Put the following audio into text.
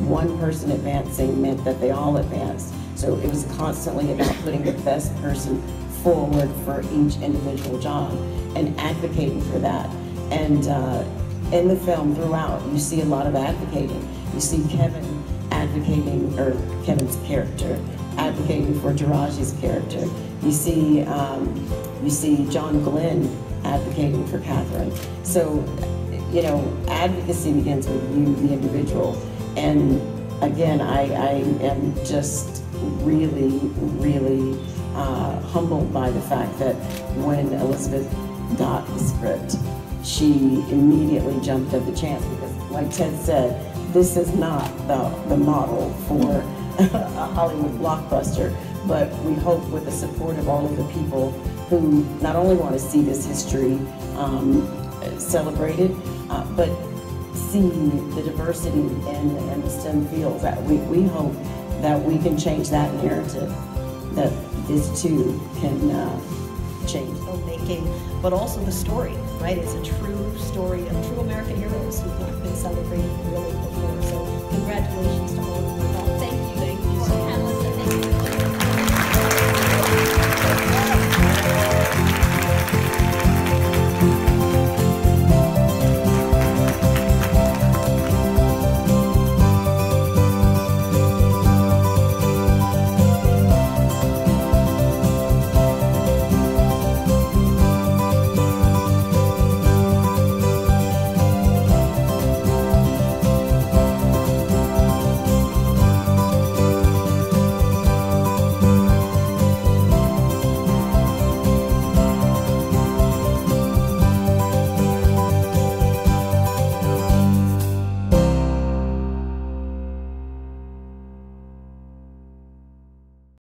one person advancing meant that they all advanced. So it was constantly about putting the best person forward for each individual job and advocating for that. And uh, in the film throughout, you see a lot of advocating. You see Kevin advocating, or Kevin's character, advocating for Taraji's character. You see, um, you see John Glenn advocating for Katherine. So, you know, advocacy begins with you, the individual. And again, I, I am just really, really uh, humbled by the fact that when Elizabeth got the script, she immediately jumped at the chance because, like Ted said, this is not the, the model for a Hollywood blockbuster, but we hope with the support of all of the people who not only want to see this history um, celebrated, uh, but see the diversity in, in the STEM fields. That we, we hope that we can change that narrative, that this too can uh, change. Filmmaking, but also the story, right? It's a true story of true American heroes who've been